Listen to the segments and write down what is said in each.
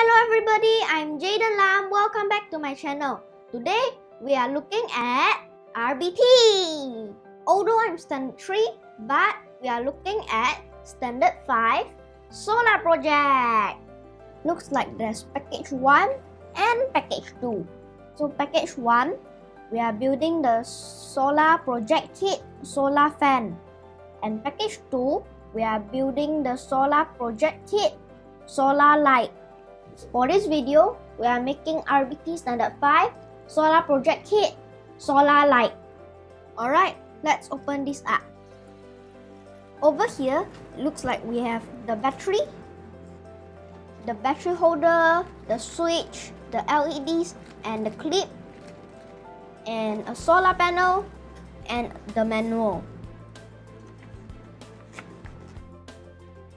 Hello everybody, I'm Jayden Lam. Welcome back to my channel. Today, we are looking at RBT. Although I'm standard 3, but we are looking at standard 5 solar project. Looks like there's package 1 and package 2. So package 1, we are building the solar project kit solar fan. And package 2, we are building the solar project kit solar light. For this video, we are making RBT Standard 5 Solar Project Kit Solar Light. Alright, let's open this up. Over here, looks like we have the battery, the battery holder, the switch, the LEDs, and the clip, and a solar panel, and the manual.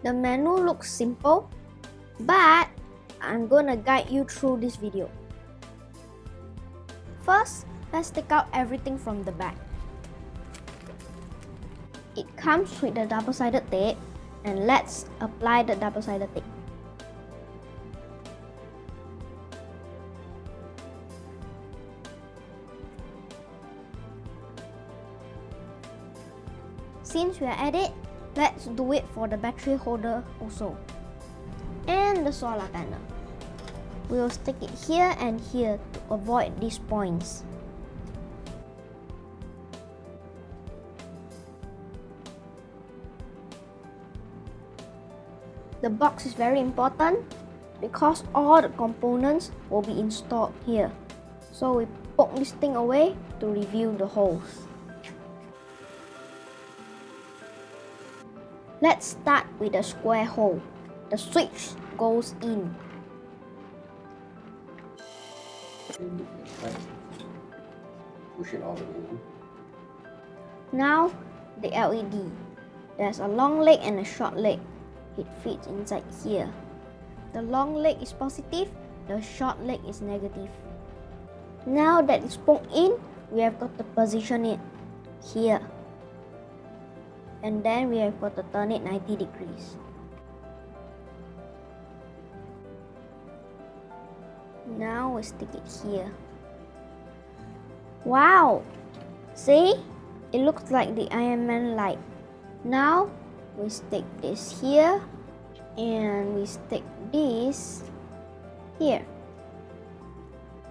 The manual looks simple, but I'm gonna guide you through this video. First, let's take out everything from the bag. It comes with the double-sided tape and let's apply the double-sided tape. Since we are at it, let's do it for the battery holder also and the solar panel. We'll stick it here and here to avoid these points. The box is very important because all the components will be installed here. So we poke this thing away to reveal the holes. Let's start with the square hole the switch goes in. Push it all the way. Now, the LED. There's a long leg and a short leg. It fits inside here. The long leg is positive, the short leg is negative. Now that it's poked in, we have got to position it here. And then we have got to turn it 90 degrees. Now we stick it here. Wow! See? It looks like the Iron Man light. Now we stick this here and we stick this here.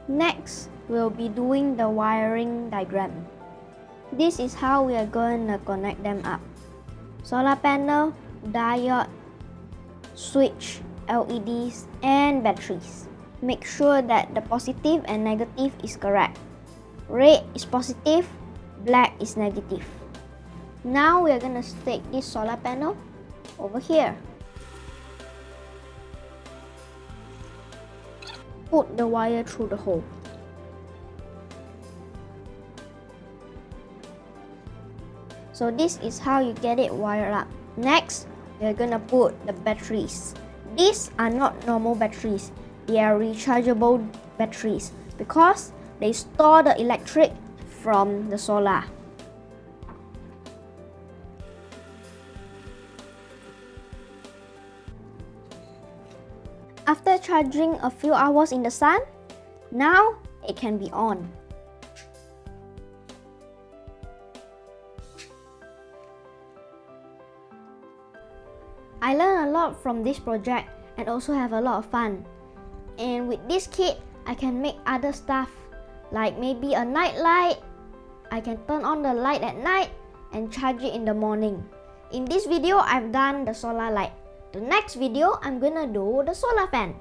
Next, we'll be doing the wiring diagram. This is how we are going to connect them up. Solar panel, diode, switch, LEDs, and batteries make sure that the positive and negative is correct. Red is positive, black is negative. Now we are going to stick this solar panel over here. Put the wire through the hole. So this is how you get it wired up. Next, we are gonna put the batteries. These are not normal batteries they are rechargeable batteries because they store the electric from the solar. After charging a few hours in the sun, now it can be on. I learned a lot from this project and also have a lot of fun. And with this kit, I can make other stuff like maybe a night light. I can turn on the light at night and charge it in the morning. In this video, I've done the solar light. The next video, I'm gonna do the solar fan.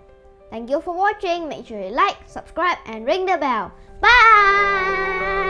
Thank you for watching. Make sure you like, subscribe, and ring the bell. Bye!